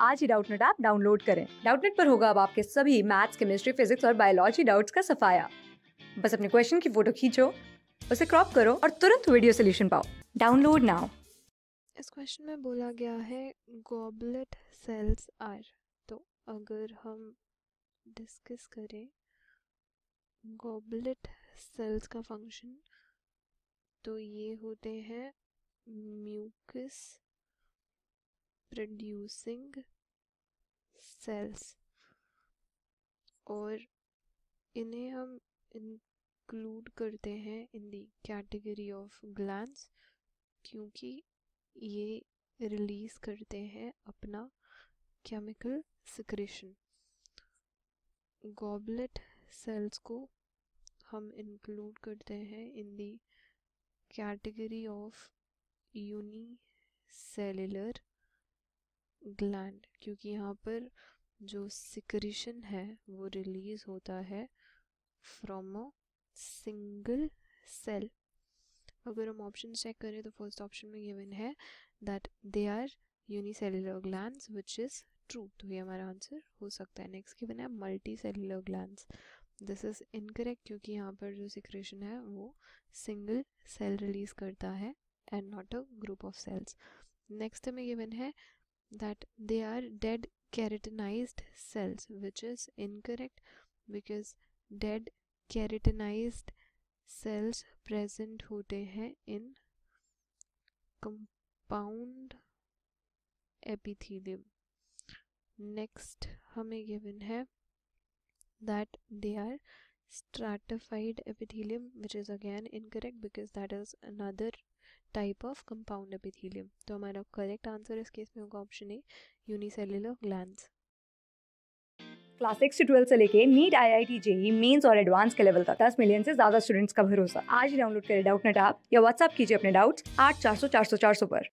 आज ही Doubtnut app download करें। डाउटनेट पर होगा अब आपके सभी मैथ्स, केमिस्ट्री, फिजिक्स और बायोलॉजी डाउट्स का सफाया। बस अपने क्वेश्चन की फ़ोटो खींचो, उसे क्रॉप करो और तुरंत वीडियो सोल्यूशन पाओ। Download now. इस क्वेश्चन में बोला गया है, गॉबलेट सेल्स आर। तो अगर हम डिस्कस करें, गॉबलेट सेल्स का फ़ंक्शन तो ये होते हैं म्यूकस प्रोड्यूसिंग सेल्स और इन्हें हम इंक्लूड करते हैं in the category of glands क्योंकि ये रिलीज़ करते हैं अपना केमिकल सिक्रेशन गॉबलेट सेल्स को हम इंक्लूड करते हैं in the category of unicellular gland क्योंकि यहाँ पर जो सिक्रेशन है, वो रिलीज़ होता है फ्रॉम अ सिंगल सेल अगर हम ऑप्शन चेक करें तो फ़र्स्ट ऑप्शन में गिवन है that they are unicellular glands which is true तो ये हमारा आंसर हो सकता है. नेक्स्ट गिवन है multicellular glands this is incorrect क्योंकि यहाँ पर जो सिक्रेशन है, वो सिंगल सेल रिलीज़ करता है and not a group of cells next हमें गिवन है that they are dead keratinized cells which is incorrect because dead keratinized cells present होते हैं in compound epithelium next हमें given है that they are stratified epithelium which is again incorrect because that is another type of compound epithelium तो हमारा correct answer इस case में होगा option A unicellular glands class six से twelve से लेके NEET I I T JEE mains और advance के लेवल तक, दस मिलियन से ज़्यादा स्टूडेंट्स का भरोसा. आज डाउनलोड करें डाउट नेट ऐप या व्हाट्सअप कीजिए अपने डाउट्स आठ चार सौ चार सौ चार सौ पर.